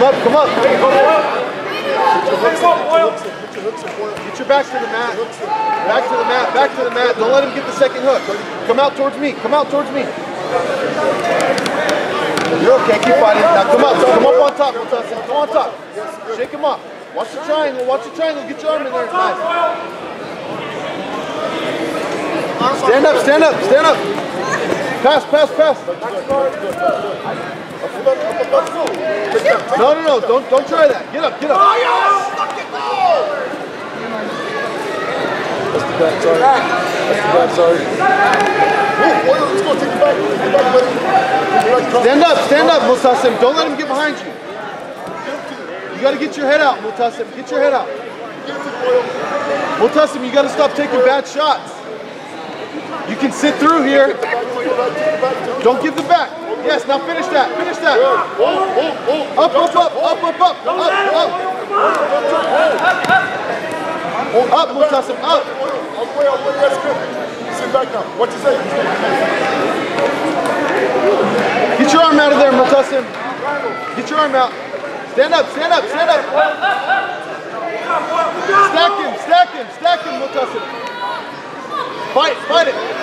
Come up. Get your hooks in, get your hooks in, get your hooks in. Get your back to the mat. Back to the mat, back to the mat. Don't let him get the second hook. Come out towards me, come out towards me. You're okay, keep fighting. Now come up, come up on top, Come on top. Shake him up. Watch the triangle, watch the triangle. Get your arm in there. Nice. Stand up, stand up, stand up. Pass, pass, pass. No, no, no, don't don't try that. Get up, get up. Oh, oh, That's the back, sorry. That's the back, sorry. Boy, let's go. Take it back. Take it back, buddy. Take it back. Cross. Stand up, stand up, Mutassim. Don't let him get behind you. You gotta get your head out, Mutassim. Get your head out. Get it to Boyle. Mutassim, you gotta stop taking bad shots. You can sit through here. Don't give the back. Yes, now finish that. Finish that. Up, up, up, up, up, up, up, up. Up, Mutassim, up. All the way, all the way. That's good. Sit back now. What you say? Get your arm out of there, Mutassim. Get your arm out. Stand up, stand up, stand up. Stack him, stack him, stack him, Mutassim. Fight, fight it.